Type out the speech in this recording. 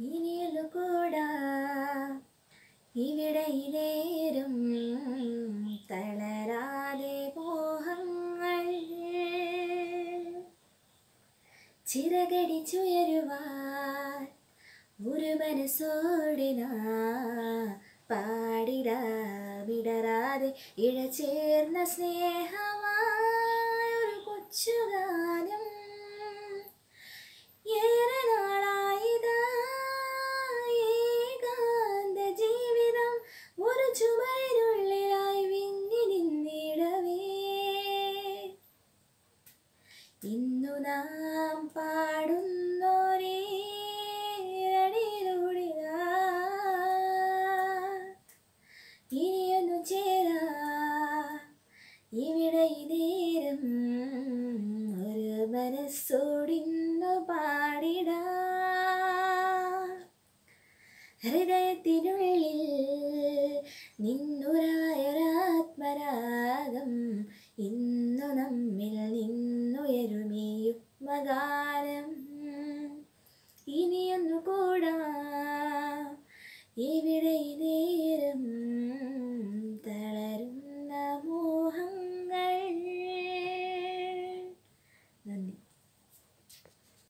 ഇനിയൊന്നു കൂടാ. ഇവിടെ ഇതേരും തളരാതെ മോഹങ്ങൾ. ചിറകടിച്ചുയരുവാൻ ഒരു മനസ്സോടിനാ പാടിടാ. വിടരാതെ ഇഴചേർന്ന സ്നേഹമായ ഇന്നു നാം പാടുന്നോരേ ഇനിയൊന്നു ചേരാ. ഇവിടെ നേരം ഒരു മനസ്സോടിന്നു പാടിടാ. ഹൃദയത്തിനുള്ളിൽ നിന്നുറായൊരാത്മരാഗം ഇന്നു നമ്മിൽ കാലം ഇനിയൊന്നു കൂടാ